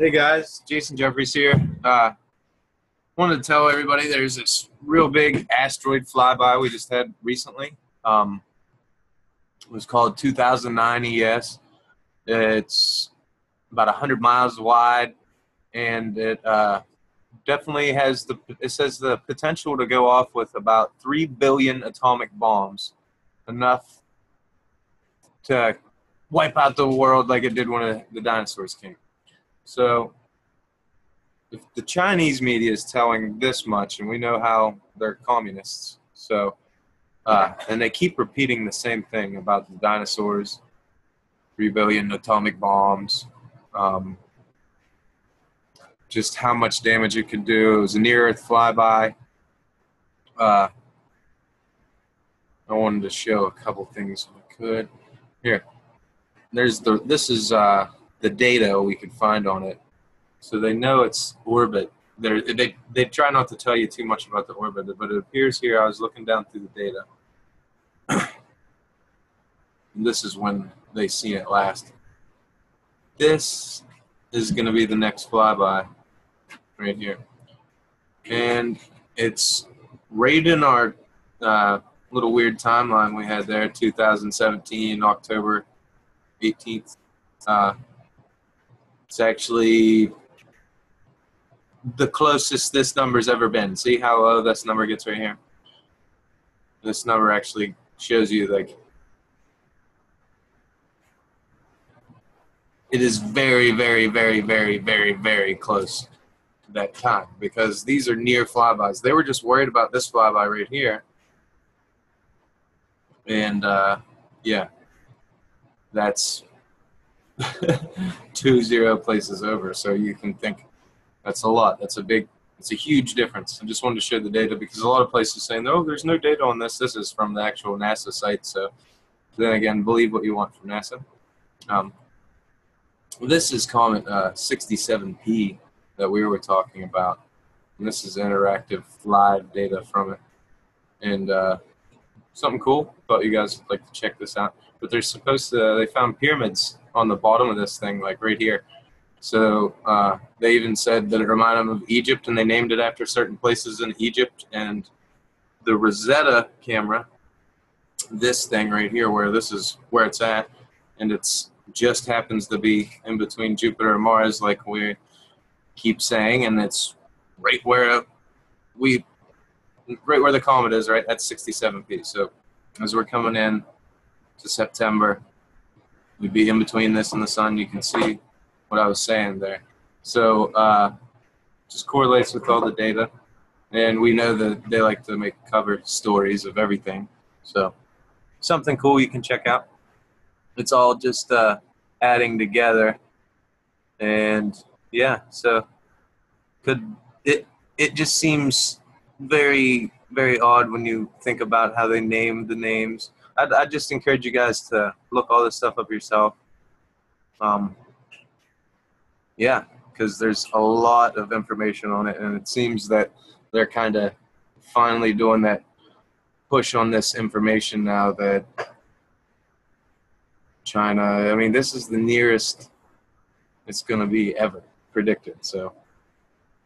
Hey guys, Jason Jeffries here. Uh, wanted to tell everybody there's this real big asteroid flyby we just had recently. Um, it was called 2009 ES. It's about 100 miles wide, and it uh, definitely has the. It says the potential to go off with about three billion atomic bombs, enough to wipe out the world like it did when the dinosaurs came. So, if the Chinese media is telling this much, and we know how they're communists, so, uh, and they keep repeating the same thing about the dinosaurs, three billion atomic bombs, um, just how much damage it could do. It was a near Earth flyby. Uh, I wanted to show a couple things if I could. Here, there's the. This is uh, the data we could find on it. So they know its orbit. They're, they they try not to tell you too much about the orbit, but it appears here. I was looking down through the data. and this is when they see it last. This is going to be the next flyby, right here, and it's right in our uh, little weird timeline we had there, 2017 October 18th. Uh, it's actually the closest this number's ever been. See how low this number gets right here? This number actually shows you like it is very, very, very, very, very, very close to that time because these are near flybys. They were just worried about this flyby right here. And uh, yeah, that's two zero places over. So you can think that's a lot. That's a big, it's a huge difference. I just wanted to show the data because a lot of places saying, oh, there's no data on this. This is from the actual NASA site. So then again, believe what you want from NASA. Um, this is Comet uh, 67P that we were talking about. And this is interactive live data from it. And uh, something cool. Thought you guys would like to check this out. But they're supposed to, they found pyramids on the bottom of this thing, like right here. So uh, they even said that it reminded them of Egypt, and they named it after certain places in Egypt. And the Rosetta camera, this thing right here, where this is where it's at, and it's just happens to be in between Jupiter and Mars, like we keep saying, and it's right where we, right where the comet is, right at 67p. So as we're coming in to September, we'd be in between this and the sun. You can see what I was saying there. So uh, just correlates with all the data. And we know that they like to make cover stories of everything. So something cool you can check out. It's all just uh, adding together. And yeah, so could it it just seems very very odd when you think about how they name the names I'd, I'd just encourage you guys to look all this stuff up yourself. Um, yeah, because there's a lot of information on it, and it seems that they're kind of finally doing that push on this information now that China, I mean, this is the nearest it's going to be ever predicted. So,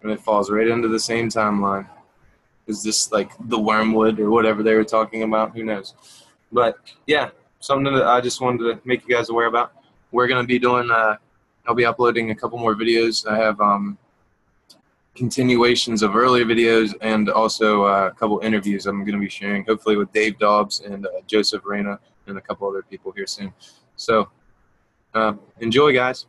and it falls right into the same timeline. Is this like the wormwood or whatever they were talking about? Who knows? But yeah, something that I just wanted to make you guys aware about. We're gonna be doing. Uh, I'll be uploading a couple more videos. I have um, continuations of earlier videos and also uh, a couple interviews I'm going to be sharing, hopefully with Dave Dobbs and uh, Joseph Reyna and a couple other people here soon. So uh, enjoy, guys.